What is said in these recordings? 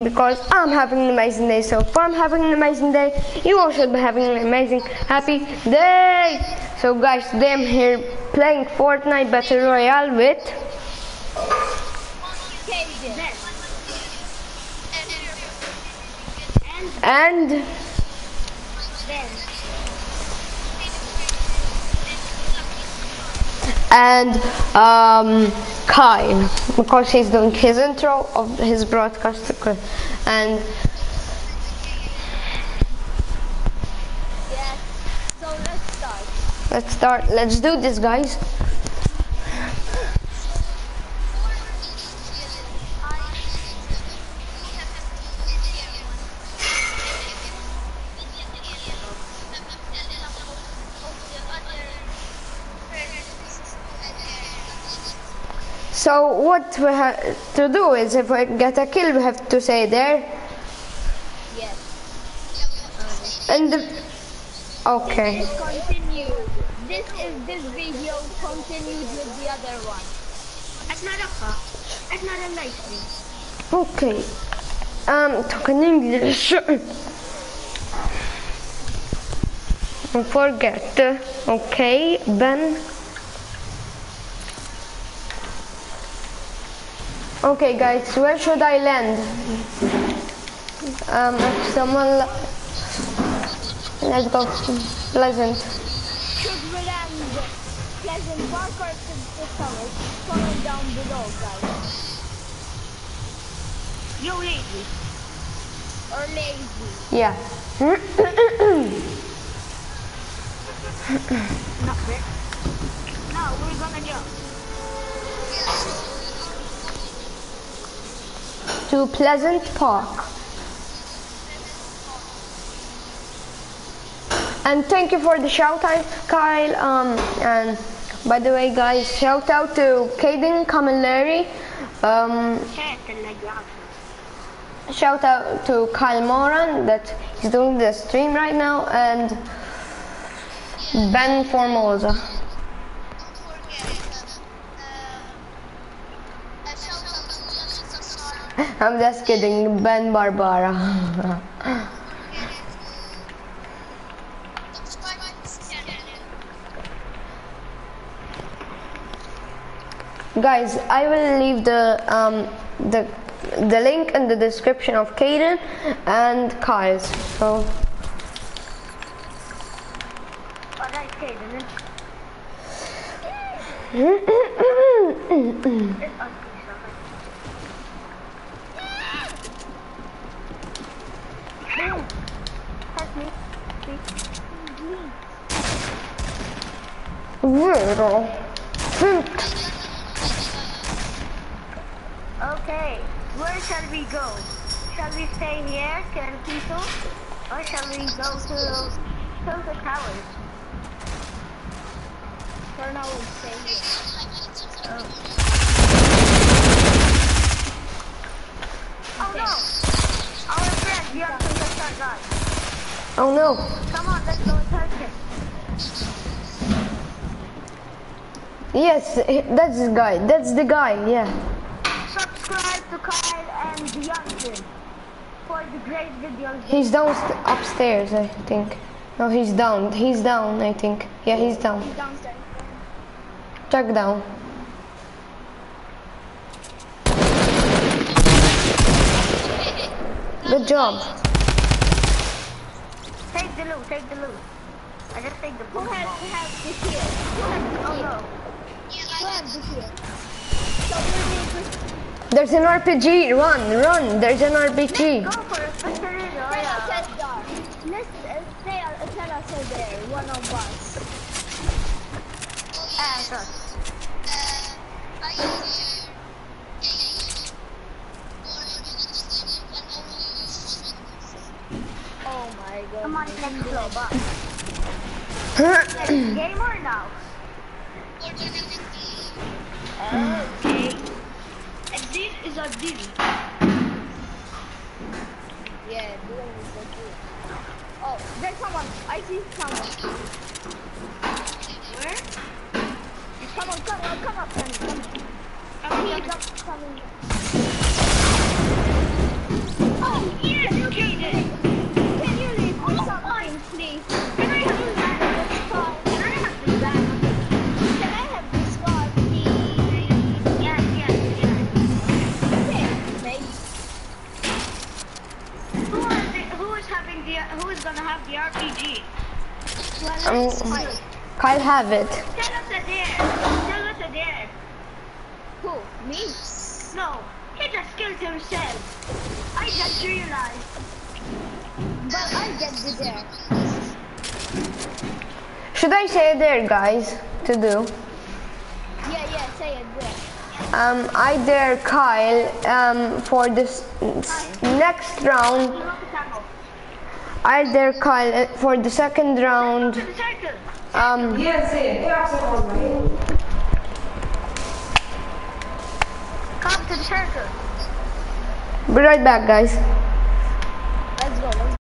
because I'm having an amazing day. So if I'm having an amazing day, you all should be having an amazing, happy day. So guys, today I'm here playing Fortnite Battle Royale with and and um, Kyle because he's doing his intro of his broadcast and Yes. So let's start. let's start let's do this guys so what we have to do is if we get a kill we have to stay there Yes. and the, okay Continue. This is this video continued with the other one. It's not a not a stream. okay um talking English Don't forget okay Ben Okay guys, where should I land? Um, if someone... Let's go Pleasant. Should we land Pleasant Park or should we comment? Comment down below, guys. Yo, lazy. Or lazy. Yeah. Not fair. No, we're gonna jump. To Pleasant Park. And thank you for the shout out, Kyle. Um, and by the way, guys, shout out to Caden Camilleri. Um, shout out to Kyle Moran that he's doing the stream right now, and Ben Formosa. I'm just kidding, Ben Barbara. Guys, I will leave the um, the the link in the description of Caden and Kyle's. So Alright, okay, then it's ugly, so Help me. Vero. Okay, where shall we go? Shall we stay here, kill people? Or shall we go to kill the towers? For now, we'll stay here. Oh. oh no! Our friend, you have to get that guy. Oh no. Come on, let's go Yes, that's the guy. That's the guy. Yeah. Subscribe to Kyle and the Youngster for the great videos. He's down upstairs, I think. No, he's down. He's down, I think. Yeah, he's down. Downstairs. Check down. Good job. Take the loot, take the loot. I just take the Who has, who has the shield? Who has the Oh no. There's an RPG. Run, run. There's an RPG. Go for it, Mr. Rizzo, Tell us yeah. that door. Let's uh, tell, uh, tell us uh, there, one of us. Ah, sorry. Oh my god. Come on, let's go back. Game or now? Okay. And this is a deal. Yeah. Oh, there's someone. I see someone. Where? Come on, come on, come up, come on. I'm He's coming. up, coming. Have it. Tell us a dare. Tell us a dare. Who? Me? No, he just killed himself. I just realized. But I get the dare. Should I say there, guys, to do? Yeah, yeah, say it there. Um, I dare Kyle um, for this next round. Look at that. I dare Kyle uh, for the second round. To the circle. Um, Come to the circle. be right back, guys. Let's go. Let's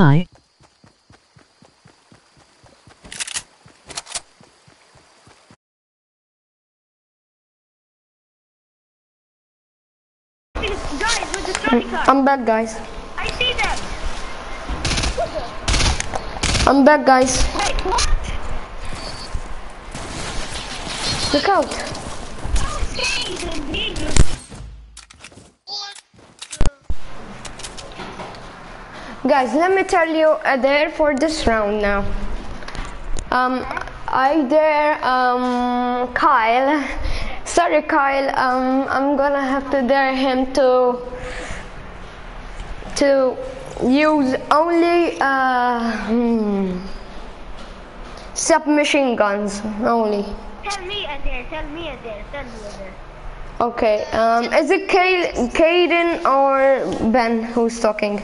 Hi. I'm back, guys. I see them. I'm back, guys. Wait? Look out. Okay, then he Guys, let me tell you a dare for this round now. Um, I dare um, Kyle. Sorry, Kyle. Um, I'm gonna have to dare him to to use only uh, hmm, submachine guns only. Tell me a dare, tell me a dare, tell me a dare. Okay. Um, is it Kay- Caden or Ben who's talking?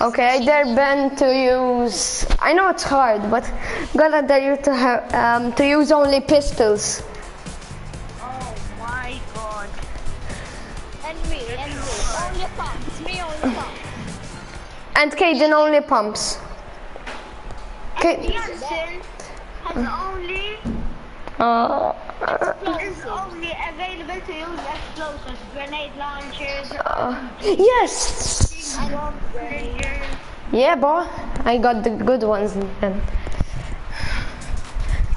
Okay, I dare Ben to use. I know it's hard, but gonna dare you to have um, to use only pistols. Oh my god. And me, and me. Only pumps. Me only pumps. And Caden only pumps. Ca- Jansen has only uh, is only available to use explosives, grenade launchers, uh, yes. Yeah, boy. I got the good ones then.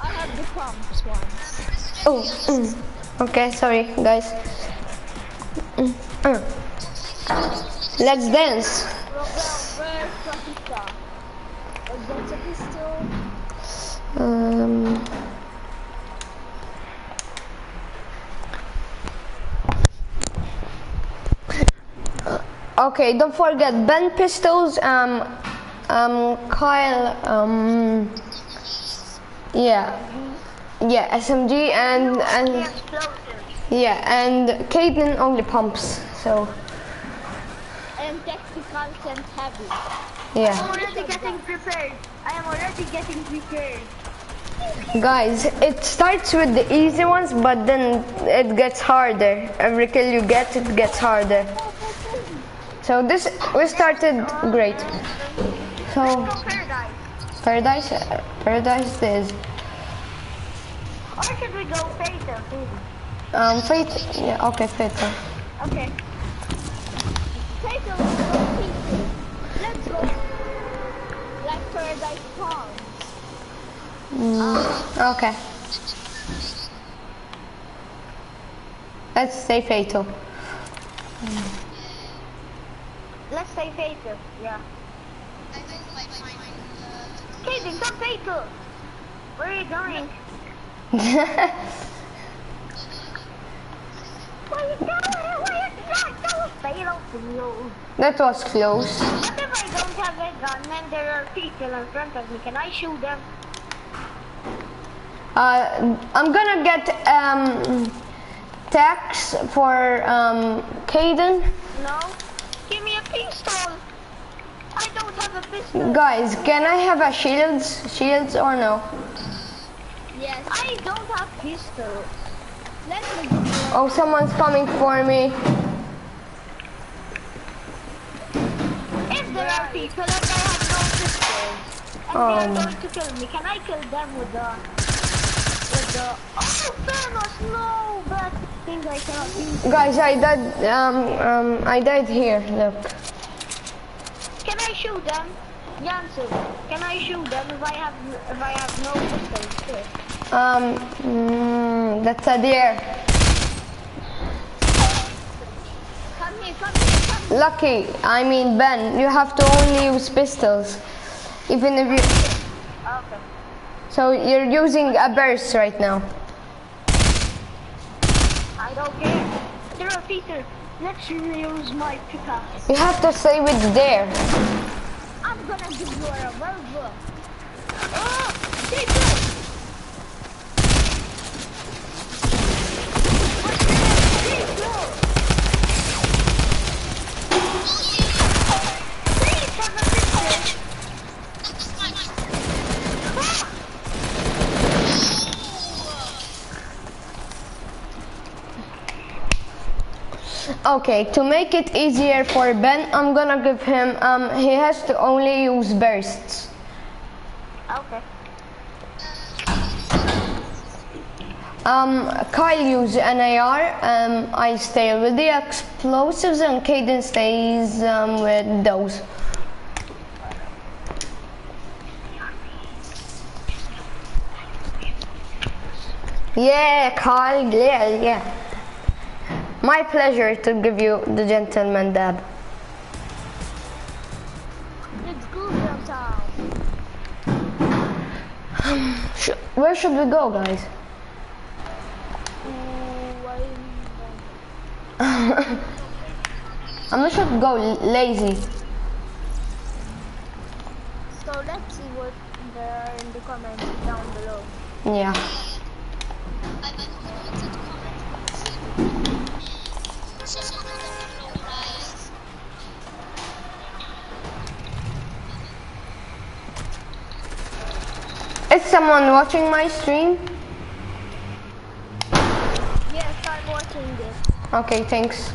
I have the pumps ones. Oh. mm. Okay, sorry, guys. Mm, uh. Let's dance. Well, well, where's Rakita? Oh, that's a pistol. Um. Okay, don't forget Ben pistols. Um, um, Kyle. Um, yeah, yeah, SMG and and yeah, and Caden only pumps. So And and heavy. I'm yeah, already getting prepared. I am already getting prepared. guys, it starts with the easy ones, but then it gets harder. Every kill you get, it gets harder. So this we started great. So paradise, paradise is. Or should we go Fatal? Um, Faith. Yeah, okay, Fatal. Okay. Fatal. Let's go. Paradise Mm, okay. Let's say Fatal. Mm. Let's say fatal. Yeah. Caden, come fatal. Where are you going? Where you going? Where you going? That was fatal for that was close. What if I don't have a gun and there are people in front of me? Can I shoot them? Uh, I'm gonna get um, tax for um, Caden. No. Pistol. I don't have a pistol. Guys, can I have a shields? Shields or no? Yes. I don't have pistol. Let me you Oh, someone's coming for me. If there are people and I have no pistols, and Oh. they are going to kill me, can I kill them with the with the? Oh, Thanos, no! But things I cannot use. Guys, I died. Um, um, I died here. Look. Can I shoot them? Jansen, can I shoot them if I have if I have no pistols? Too? Um, mm, that's a deer. Come here, come here, come here. Lucky, I mean Ben, you have to only use pistols. Even if you, Okay. so you're using a burst right now. I don't care. There are people. Let's use my pickaxe. You have to stay with dare. I'm gonna give you a revolver. Okay, to make it easier for Ben, I'm gonna give him, um, he has to only use bursts. Okay. Um, Kyle use NAR, um, I stay with the explosives and Caden stays um, with those. Yeah, Kyle, yeah, yeah. My pleasure to give you the gentleman dab. It's Google time. Where should we go, guys? I'm not sure to go lazy. So let's see what there are in the comments down below. Yeah. Someone watching my stream? Yes, I'm watching this. Okay, thanks.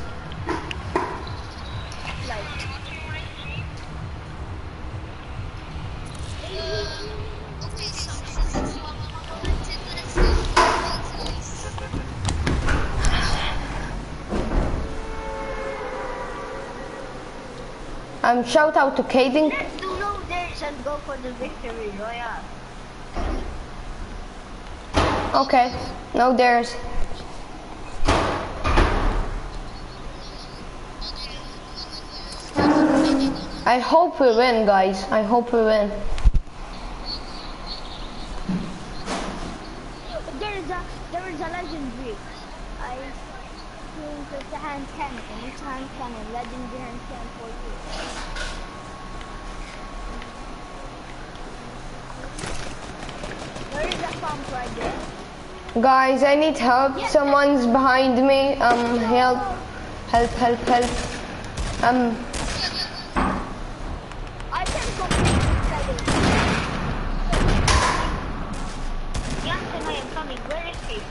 Um, shout out to Caden. Let's do no dares and go for the victory royale. Okay, no dares. I hope we win, guys. I hope we win. there is a there is a legendary. I think it's a hand cannon. It's a hand cannon. Legendary hand cannon for you. There is a pump right there. Guys, I need help. Someone's behind me. Um, help, help, help, help. Um, I can complete this level. Jansen, I am coming. Where is he?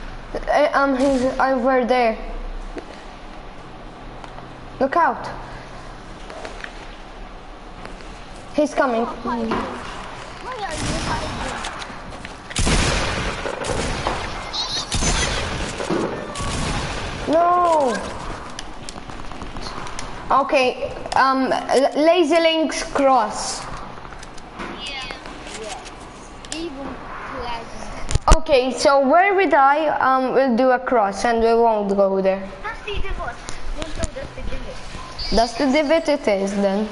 uh, um, he's over there. Look out. He's coming. No. Okay. Um, L- Lazy Link's cross. Yes. Even. Okay, so where we die, um, we'll do a cross and we won't go there. Dusty Divot. Don't go Dusty Divot. That's the divot it is then.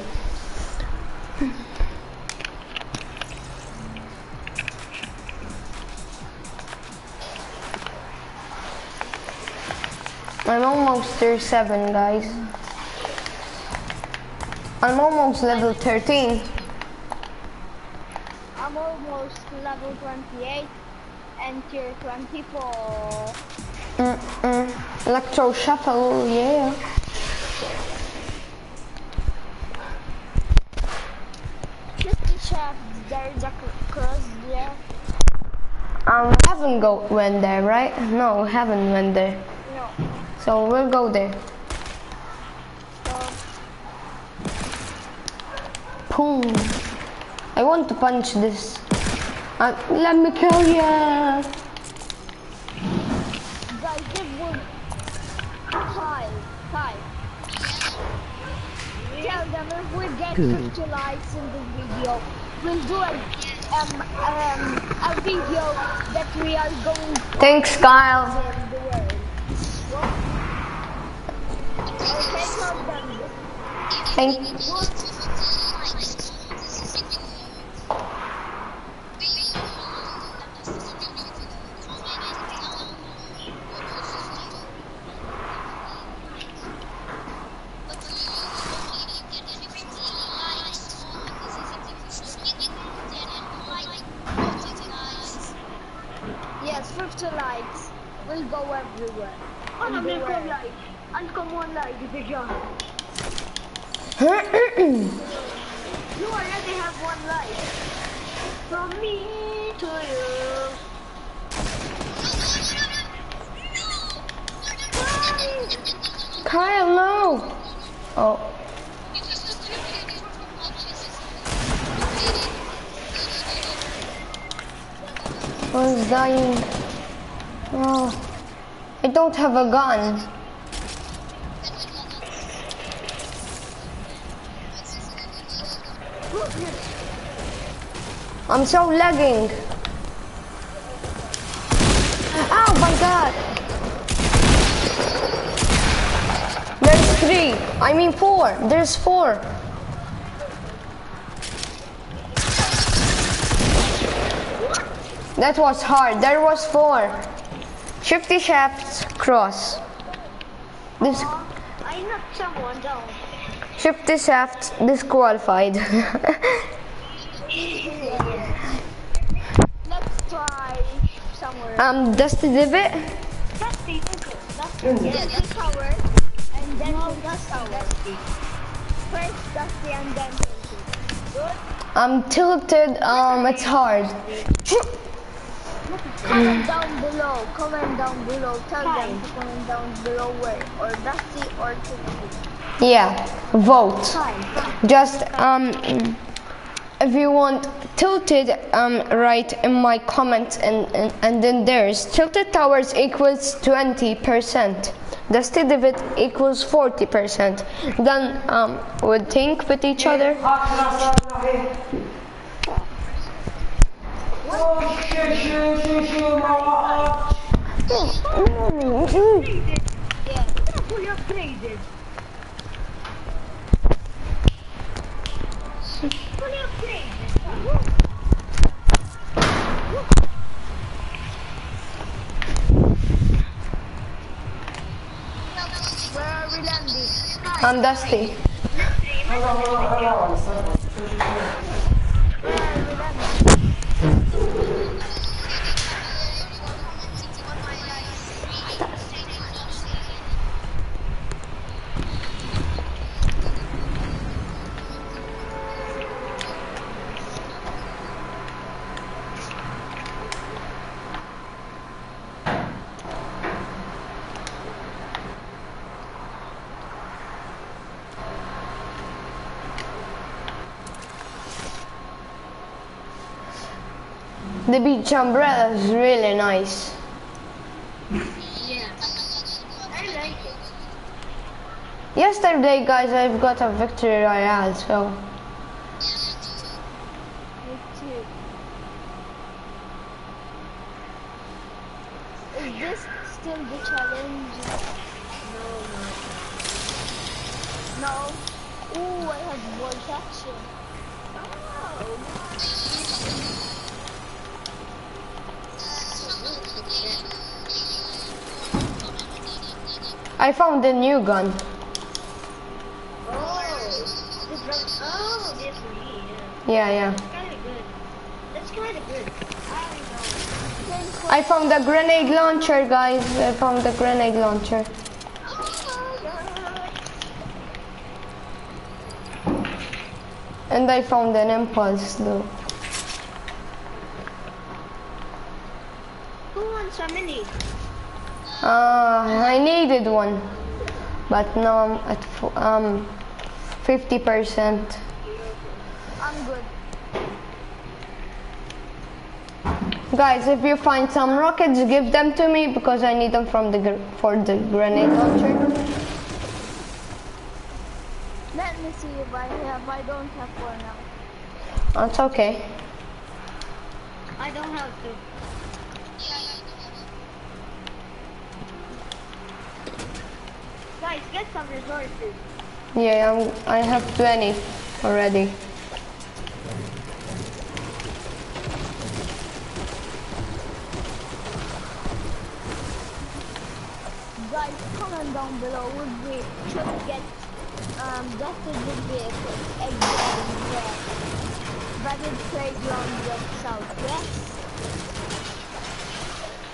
I'm almost 7 guys. I'm almost level 13. I'm almost level 28 and tier 24. Mm-mm. Electro shuffle, yeah. Shifty Shafts, there is a cross there. Um, haven't go went there, right? No, haven't went there. No. So we'll go there. Boom. I want to punch this. Uh, let me kill ya. guys, if we Kyle, Kyle. Tell them if we get Good. 50 likes in this video, we'll do a, um, um, a video that we are going Thanks, Kyle. in the world. Okay, tell them. Thank. You. Yes, 50 likes. We'll go everywhere. The minkom world. like. One like diġa. You already have one like. From me to you. Kyle, no. Oh. One's dying. Oh. I don't have a gun. I'm so lagging. Oh my god. There's three. I mean four. There's four. That was hard. There was four. Shifty Shafts cross. This I knocked someone down. Shifty Shaft disqualified. Let's try somewhere. um, Dusty Divot. Dusty, okay. Dusty. Yeah, this tower, and then no, this tower. First Dusty and then Dusty. Good? I'm tilted. Um, it's hard. Comment down below. Comment down below. Tell them to comment down below where. Or Dusty or Timothy. Yeah, vote. Just um, if you want tilted, um, write in my comments and, and and then there's tilted towers equals 20%. Dusty divot equals 40%. Then um, we think with each other. Fully upgraded. Where are we landing? I'm Dusty. Where are we landing? The beach umbrella is really nice. Yesterday, guys, I've got a victory royale, so. Is this still the challenge? No. Ooh, I have voice action. Oh. I found a new gun. Oh. Yeah, Yeah. That's kind of good. I found a grenade launcher, guys. I found a grenade launcher. And I found an impulse though. Who wants a mini? Uh, I needed one, but now I'm at um 50%. I'm good. Guys, if you find some rockets, give them to me because I need them from the gr- for the grenade launcher. Let me see if I have. I don't have four now. That's okay. I don't have to. Guys, get some resources. Yeah, I'm, I have 20 already. Guys, comment down below would we should get um dusted would be exiting the Rabbit Playground West Southwest.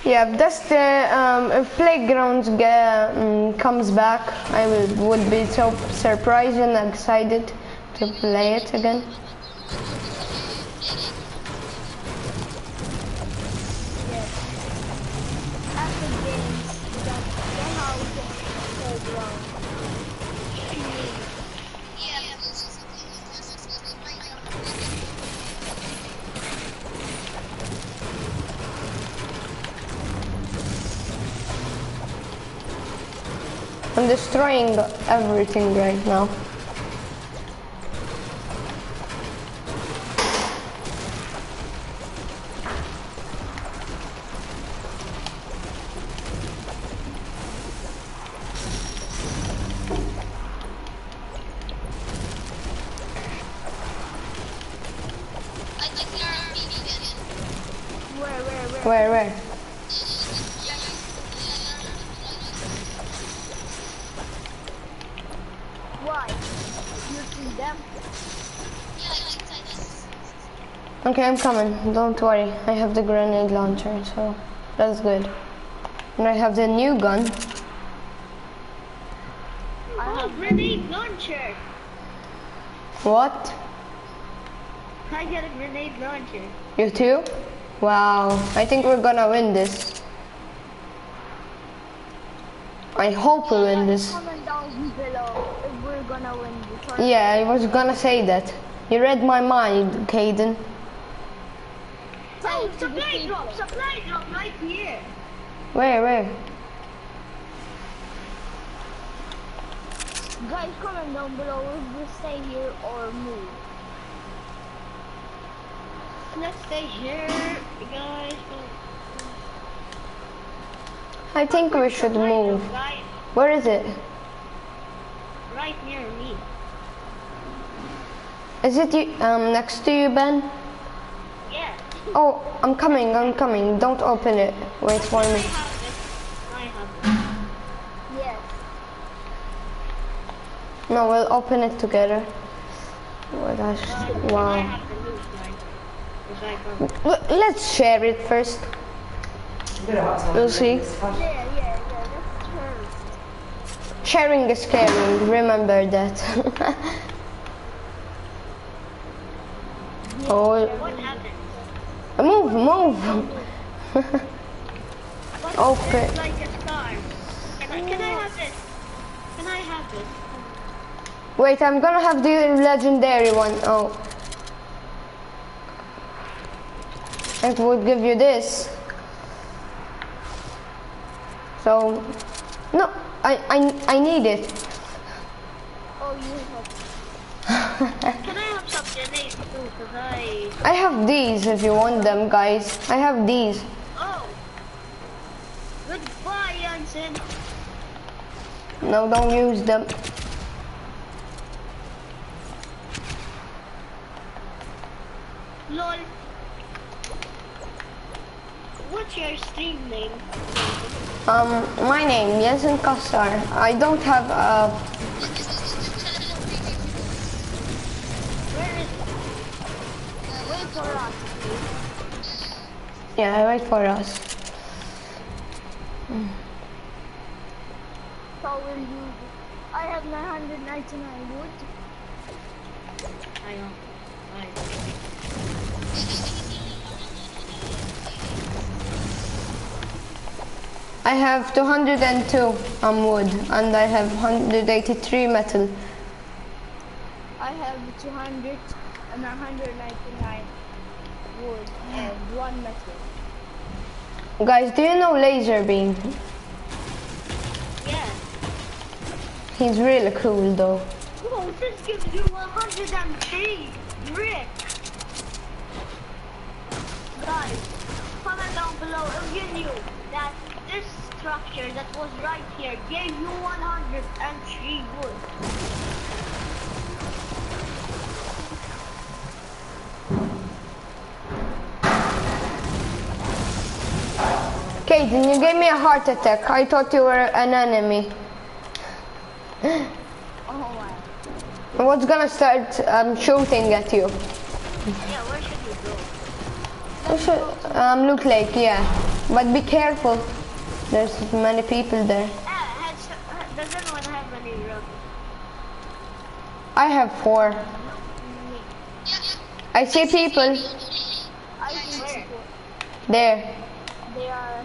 Yeah, if that's the um, if playgrounds get, um, comes back, I will, would be so surprised and excited to play it again. Destroying everything right now. Them? Okay, I'm coming. Don't worry. I have the grenade launcher, so that's good. And I have the new gun. Oh, grenade launcher. What? I got a grenade launcher. You too? Wow. I think we're gonna win this. I hope we win this. Comment down below if we're gonna win Yeah, I was gonna say that. You read my mind, Caden. Oh, supply drop, supply drop right here. Where, where? Guys, comment down below if we stay here or move. Let's stay here, guys. I think we should move. Where is it? right near me. Is it you, um, next to you, Ben? Yeah. Oh, I'm coming, I'm coming. Don't open it. Wait for me. have it. I have it. Yes. No, we'll open it together. What else? But Wow. have the loot, right? If I come. L- Let's share it first. We'll see. Yeah, yeah, yeah, that's. Sharing is caring. Remember that. oh, What happened? move, move. What Okay. is like a star? Can I, can I have this? Can I have this? Wait, I'm gonna have the legendary one. Oh. It would give you this. So, no, I, I, I need it. Oh, you have. Can I have some grenades too? Cause I. I have these if you want them, guys. I have these. Oh. acid? No, don't use them. Lol. What's your stream name? Um, my name, Jansen Cassar. I don't have a... Yeah, I wait for us. So will you... I have 999 wood. I know. I have 202 um, wood and I have 183 metal. I have 200 and 199 wood and one metal. Guys, do you know Lazarbeam? Yeah. He's really cool though. Whoa, this gives you 103 brick. Guys, comment down below if you knew that this structure that was right here gave you 103 wood. Caden, you gave me a heart attack. I thought you were an enemy. Oh. I was gonna start um, shooting at you. Yeah, where should we go? You should, um, look like, yeah. But be careful. There's many people there. Has, uh, does anyone have any rope? I have four. I see people I see people. there. They are...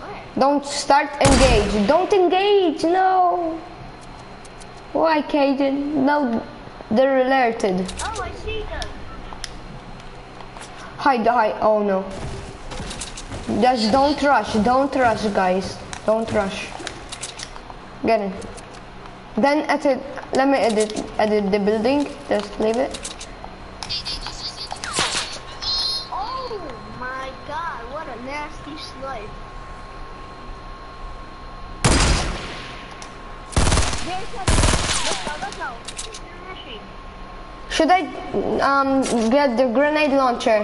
Where? Don't start engage. Don't engage. No. Why, Caden? No, they're alerted. Oh, I see them. Hide, hide. Oh no. Just don't rush. Don't rush, guys. Don't rush. Get in. Then edit. Let me edit. Edit the building. Just leave it. Oh my god, what a nasty snipe. There's a... Let's go, let's go. Smashing. Should I um get the grenade launcher?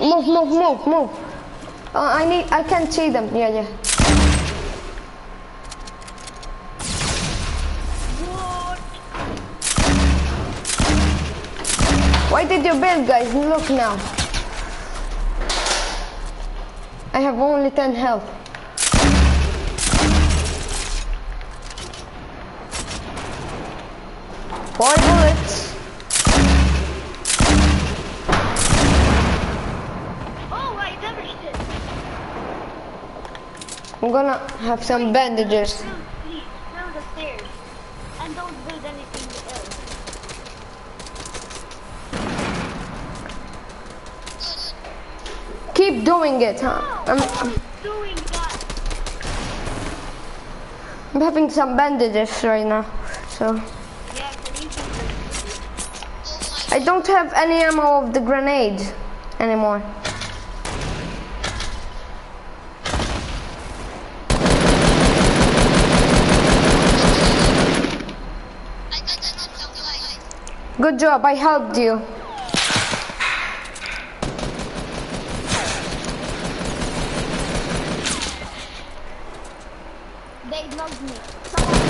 Move, move, move, move. Uh, I need. I can't see them. Yeah, yeah. Why did you build, guys? Look now. I have only 10 health. Four bullets. Oh, I damaged it. I'm gonna have some bandages. Please, build the stairs. And don't build anything else. Keep doing it, huh? I'm, I'm, Doing that. I'm having some bandages right now, so. Yeah, can you do this? I don't have any ammo of the grenade anymore. Good job, I helped you. They knocked me. Someone...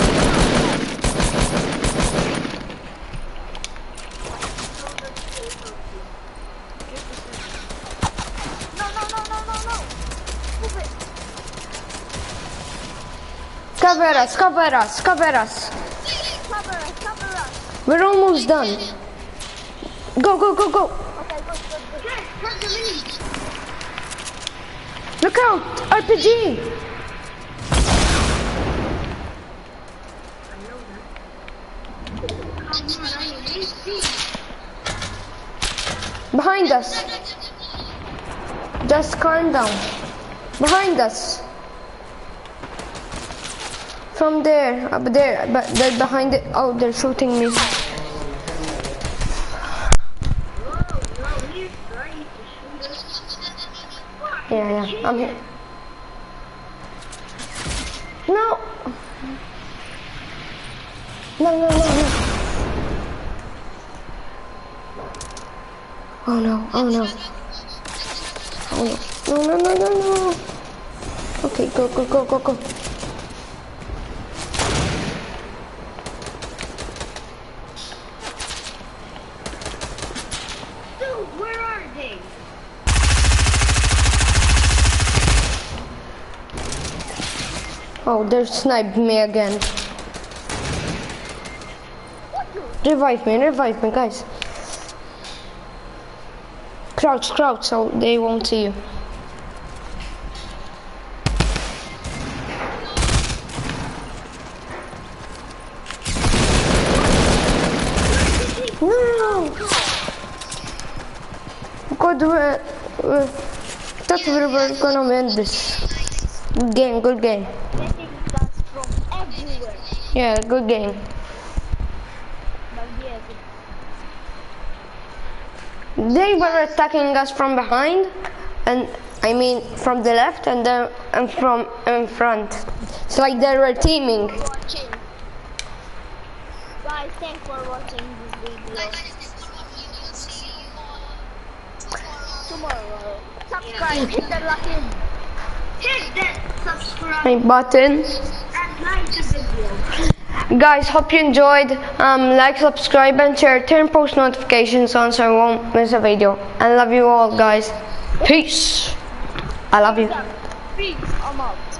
No, no, no, no, no, no. Move it. Cover us, cover us, cover us. Cover us, cover us. We're almost done. Go, go, go, go. Come to me. Look out, RPG. Behind us. Just calm down. Behind us. From there, up there, but they're behind it. Oh, they're shooting me. Yeah, yeah, I'm here. No. No, no, no, no. Oh no, oh no. Oh no. No, no, no, no, no. Okay, go, go, go, go, go. Dude, where are they? Oh, they sniped me again. Revive me, revive me, guys. Crouch, crouch, so they won't see you. No! God, we, we thought we were gonna win this. Game, good game. Getting guns from everywhere. Yeah, good game. They were attacking us from behind, and I mean from the left and then and from in front. It's like they were teaming. Guys, thanks for watching this video. Tomorrow. Subscribe, hit the lucky Hit that subscribe button. Guys, hope you enjoyed. Um, like, subscribe, and share. Turn post notifications on so you won't miss a video. I love you all, guys. Peace. I love you. Peace, I'm out.